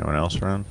Anyone else around?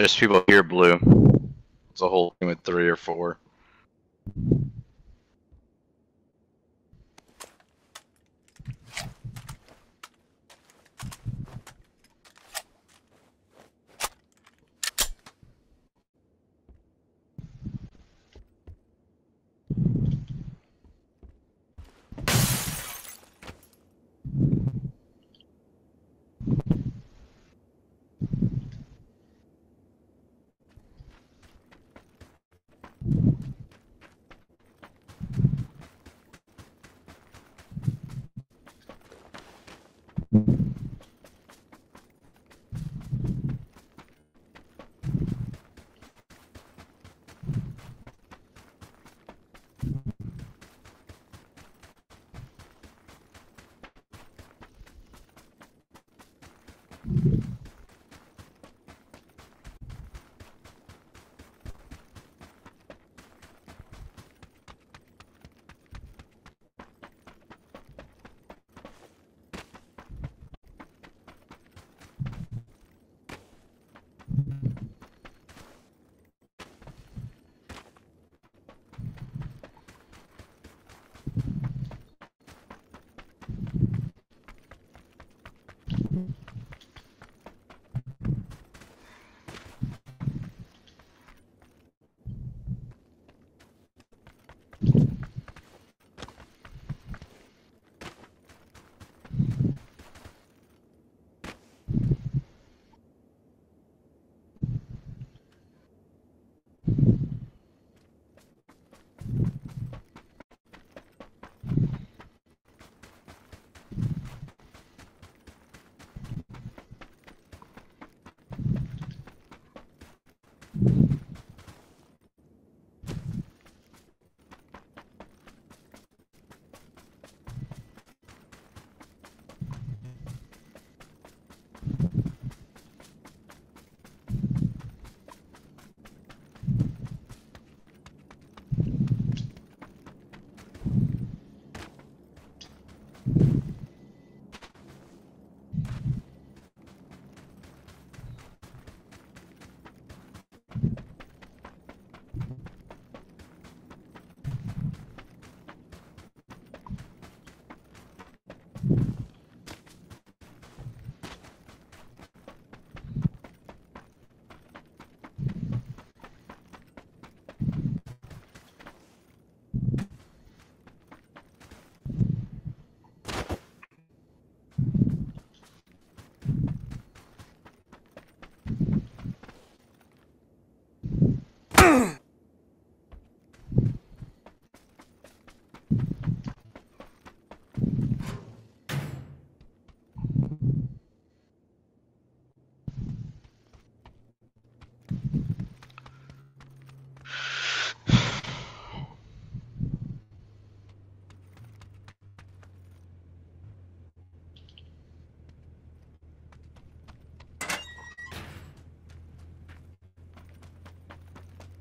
There's people here, blue. There's a whole team with three or four.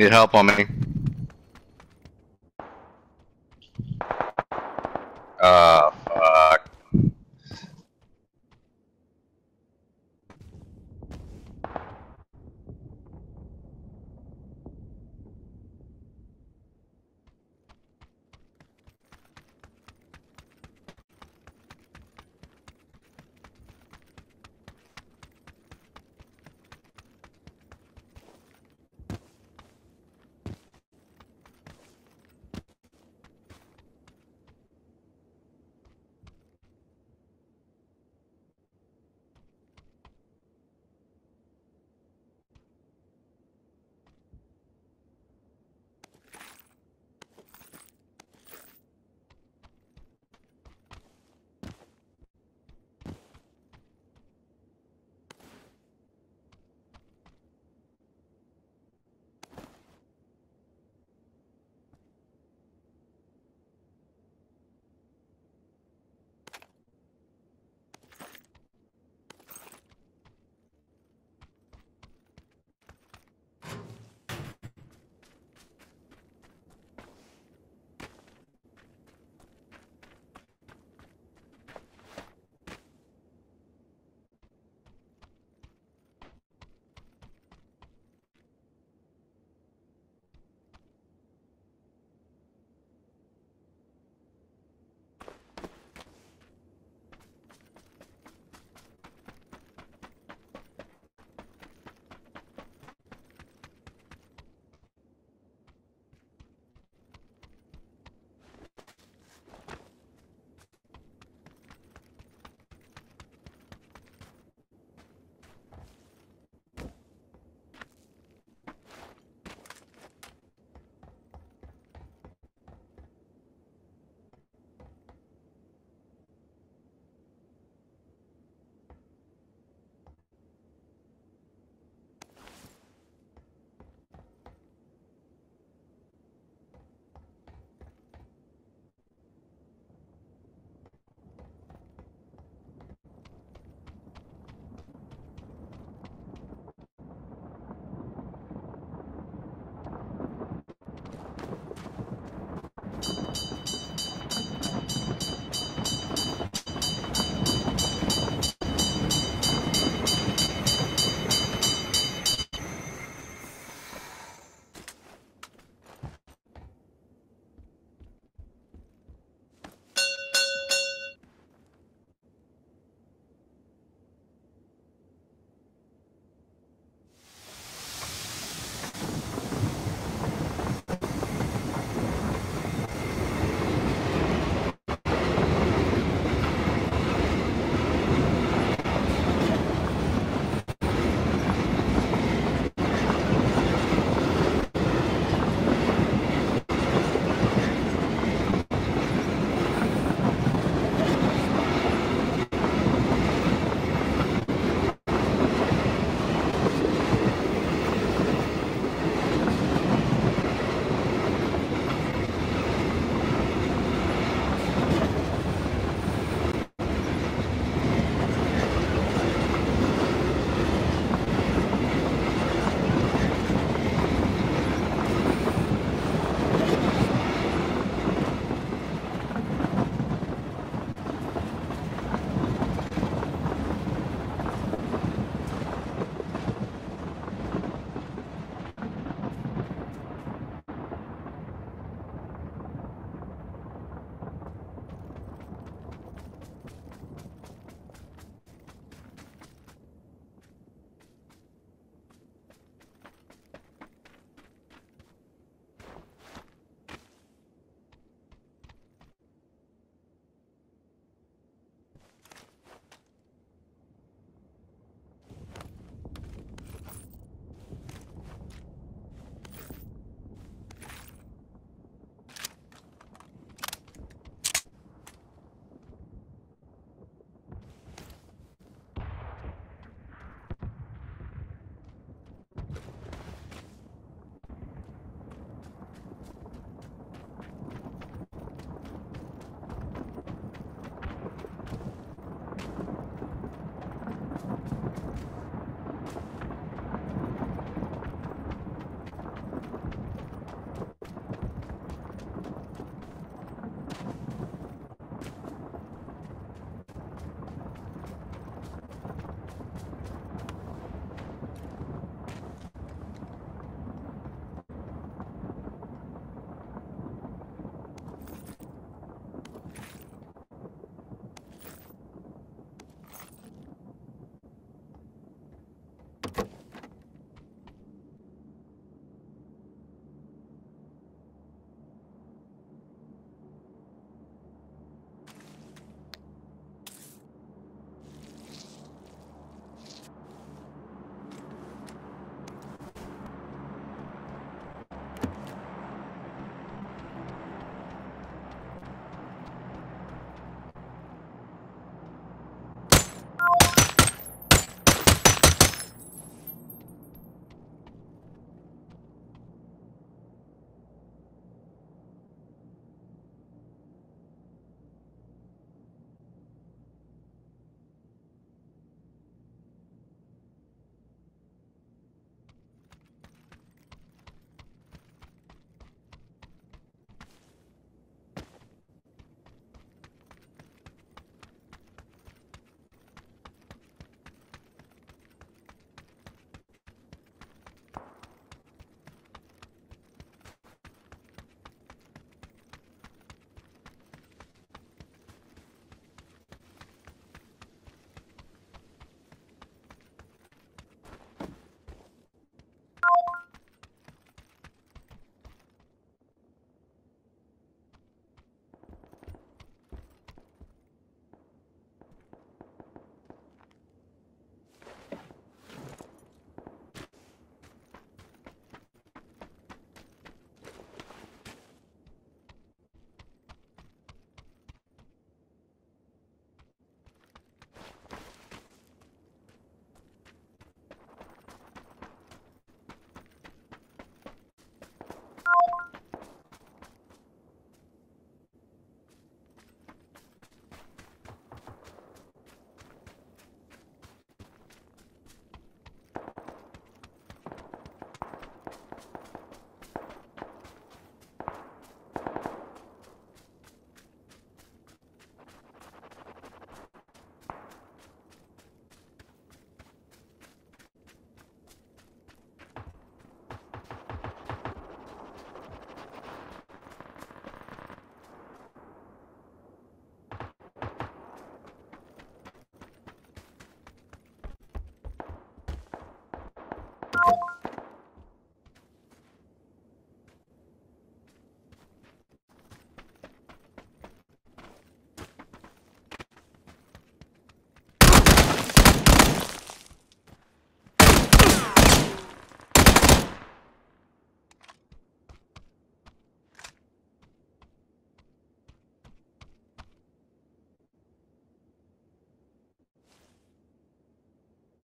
Need help on me.